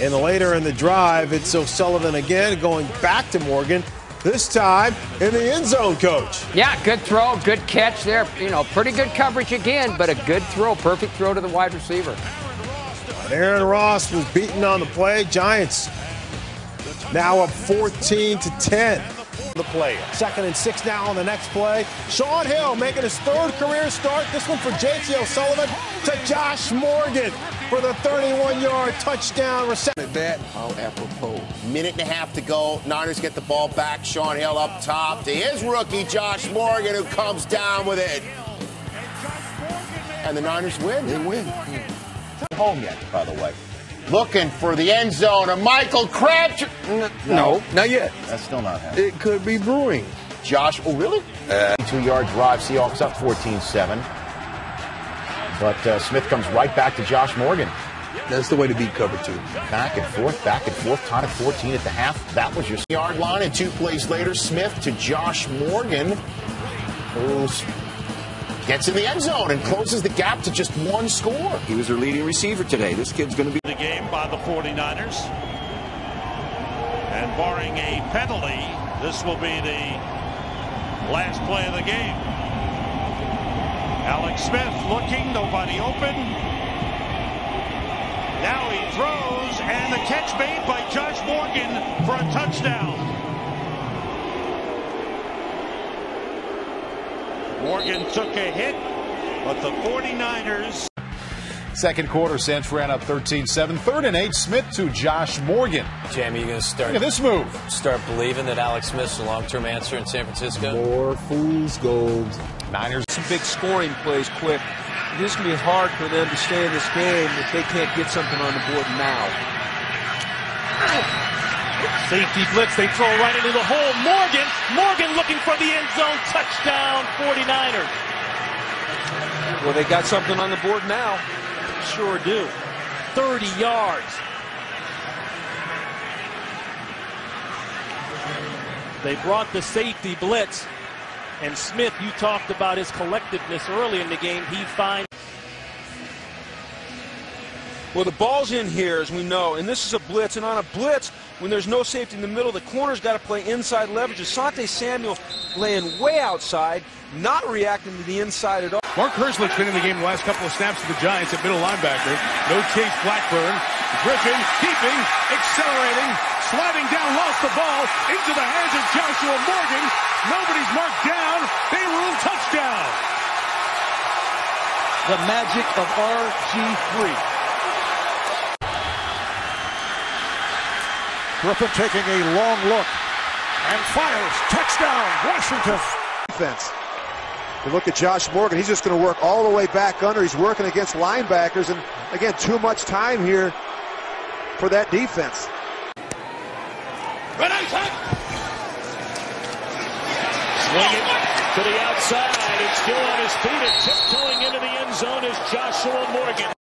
And later in the drive, it's O'Sullivan again going back to Morgan. This time in the end zone, coach. Yeah, good throw, good catch there. You know, pretty good coverage again, but a good throw, perfect throw to the wide receiver. Aaron Ross was beaten on the play. Giants now up 14 to 10. The play. Second and six now on the next play. Shaun Hill making his third career start. This one for J.T. O'Sullivan to Josh Morgan for the 31-yard touchdown reception. That how apropos. Minute and a half to go. Niners get the ball back. Shaun Hill up top to his rookie Josh Morgan, who comes down with it. And the Niners win. They win. Home yet, by the way. Looking for the end zone of Michael Crabtree. No, not yet. That's still not happening. It could be brewing. Josh, oh, really? Uh, Two yard drive. Seahawks up 14 7. But uh, Smith comes right back to Josh Morgan. That's the way to beat cover two. Back and forth, back and forth, tied at 14 at the half. That was your yard line. And two plays later, Smith to Josh Morgan, who gets in the end zone and closes the gap to just one score. He was their leading receiver today. This kid's going to be. The game by the 49ers. And barring a penalty, this will be the last play of the game. Alex Smith looking, nobody open. Now he throws, and the catch made by Josh Morgan for a touchdown. Morgan took a hit, but the 49ers. Second quarter, San Fran up 13-7. Third and eight, Smith to Josh Morgan. Jamie, you going to start Look at this move. start believing that Alex Smith's a long-term answer in San Francisco? More fool's gold. Niners. some big scoring plays quick. This is going to be hard for them to stay in this game if they can't get something on the board now. Safety blitz, they throw right into the hole. Morgan, Morgan looking for the end zone touchdown, 49ers. Well, they got something on the board now. Sure do. 30 yards. They brought the safety blitz. And Smith, you talked about his collectiveness early in the game. He finds. Well, the ball's in here, as we know, and this is a blitz. And on a blitz, when there's no safety in the middle, the corner's got to play inside leverage. Asante Samuel laying way outside, not reacting to the inside at all. Mark Herzlich's been in the game the last couple of snaps for the Giants at middle linebacker. No Chase Blackburn. Griffin keeping, accelerating, sliding down, lost the ball into the hands of Joshua Morgan. Nobody's marked down. They rule touchdown. The magic of RG3. Griffin taking a long look and fires. Touchdown, Washington. defense. You look at Josh Morgan, he's just going to work all the way back under. He's working against linebackers, and again, too much time here for that defense. Swinging to the outside and still on his feet and tiptoeing into the end zone is Joshua Morgan.